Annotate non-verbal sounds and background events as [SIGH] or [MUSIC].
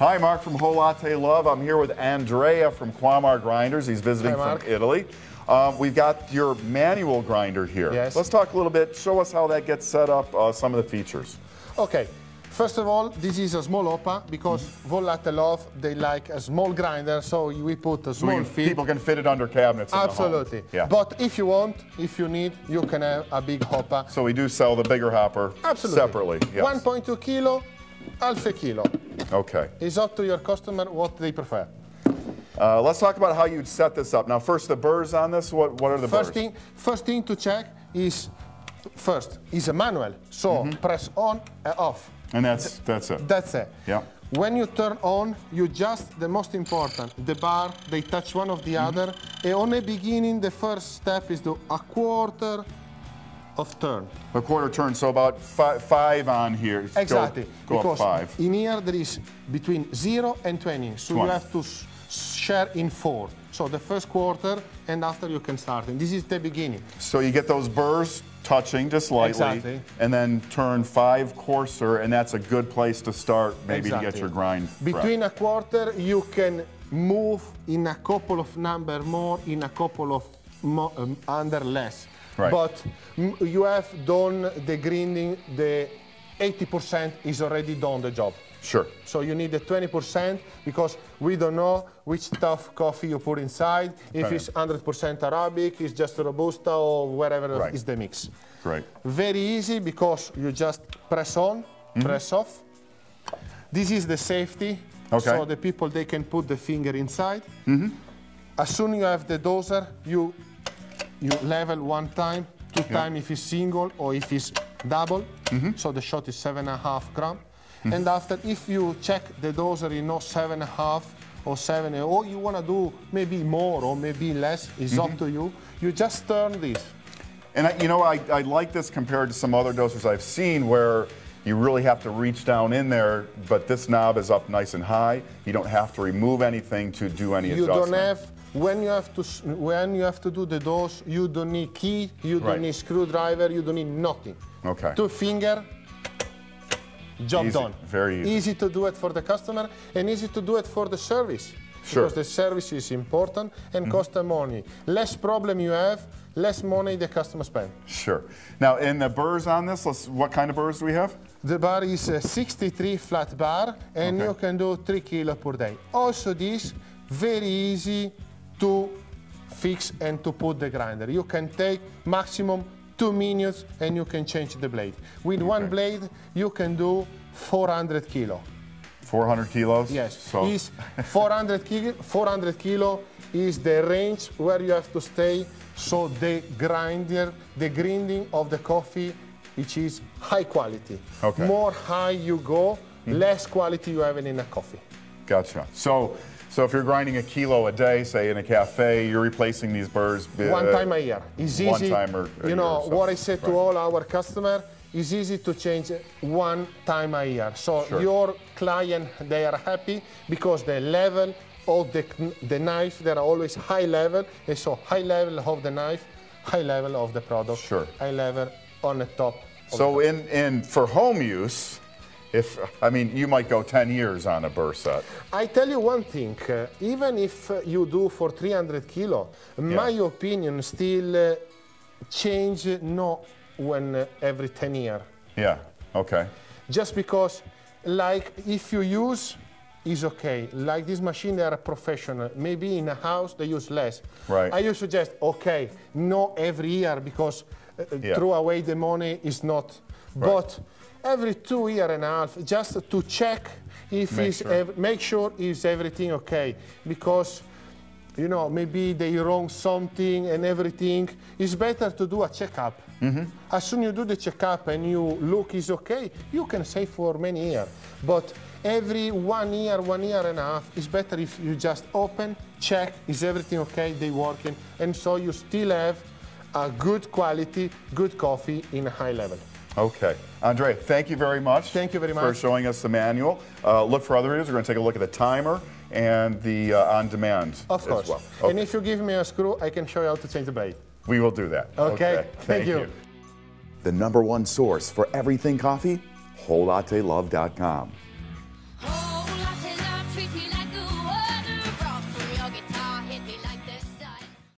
Hi, Mark from Whole Latte Love. I'm here with Andrea from Quamar Grinders. He's visiting Hi, from Italy. Um, we've got your manual grinder here. Yes. Let's talk a little bit. Show us how that gets set up, uh, some of the features. Okay, first of all, this is a small hopper because Whole Latte Love, they like a small grinder, so we put a small feet. people can fit it under cabinets. in the home. Absolutely. Yeah. But if you want, if you need, you can have a big hopper. so we do sell the bigger hopper Absolutely. separately. Yes. 1.2 kilo, half a kilo. Okay. It's up to your customer what they prefer. Uh, let's talk about how you'd set this up. Now, first, the burrs on this. What, what are the First burrs? thing, first thing to check is, first, is a manual. So Mm-hmm. press on and off. And that's that's it. That's it. Yeah. When you turn on, you just, the most important, the bar, they touch one of the other. And on the beginning, the first step is do a quarter of turn. A quarter turn, so about fi- five on here. Exactly. Go, up because five. in here there is between 0 and 20. So 20. you have to share in four. So the first quarter and after you can start. And this is the beginning. So you get those burrs touching just lightly, Exactly. and then turn five coarser, and that's a good place to start, maybe to get your grind. Between a quarter, you can move in a couple of number more, in a couple of mo- um, under less. Right. But mm, you have done the grinding, the 80% is already done the job. Sure. So you need the 20% because we don't know which tough coffee you put inside, if Right. it's 100% Arabic, it's just Robusta or whatever Right. is the mix. Great. Very easy because you just press on, press off. This is the safety. Okay. So the people they can put the finger inside. As soon you have the doser, you you level one time, two time if it's single or if it's double. Mm-hmm. So the shot is seven and a half gram. And mm-hmm. after, if you check the doser, you know seven and a half or seven, or you want to do maybe more or maybe less, it's up mm-hmm. to you. You just turn this. And I, you know, I, I like this compared to some other dosers I've seen where you really have to reach down in there, but this knob is up nice and high. You don't have to remove anything to do any You adjustment. don't have when you have to when you have to do the dose. You don't need key. You don't Right. need screwdriver. You don't need nothing. Okay. Two finger. Job Easy, done. very easy. Easy to do it for the customer and easy to do it for the service. Sure. Because the service is important and mm-hmm. cost them money. Less problem you have, less money the customer spend. Sure. Now, in the burrs on this, let's, what kind of burrs do we have? The bar is a 63 flat bar and Okay. you can do 3 kilo per day. Also this, very easy to fix and to put the grinder. You can take maximum two minutes and you can change the blade. With one blade, you can do 400 kilo. 400 kilos? Yes, So, [LAUGHS] is 400 kilo, 400 kilo is the range where you have to stay so the grinder, the grinding of the coffee, which is high quality. Okay. More high you go, mm-hmm. less quality you have in a coffee. gotcha. So, so if you're grinding a kilo a day, say in a cafe, you're replacing these burrs. uh, one time a year. It's one easy. time or you know what I say to all our customer is easy to change one time a year. So Sure. your client they are happy because the level of the the knife they are always high level. And so high level of the knife, high level of the product. Sure. High level on the top. of So in, in for home use, if I mean you might go 10 years on a burr set. I tell you one thing, uh, even if you do for 300 kilo, my opinion still uh, change no when uh, every 10 year. Yeah. Okay. Just because, like, if you use, is okay. Like this machine, they are professional. Maybe in a house they use less. Right. I suggest, okay, not every year because uh, uh, Yeah. throw away the money is not. Right. But every two year and a half, just to check if Make is sure. ev- make sure is everything okay. Because you know maybe they wrong something and everything. It's better to do a checkup. Mm-hmm. as soon you do the checkup and you look is okay you can save for many years but every one year one year and a half it's better if you just open check is everything okay they working. And so you still have a good quality good coffee in a high level Okay. Andre, thank you very much. Thank you very much. For showing us the manual. Uh, look for other videos. We're going to take a look at the timer and the uh, on-demand of as course well. and if you give me a screw i can show you how to change the blade We will do that. Okay. Thank you. The number one source for everything coffee, wholelattelove.com.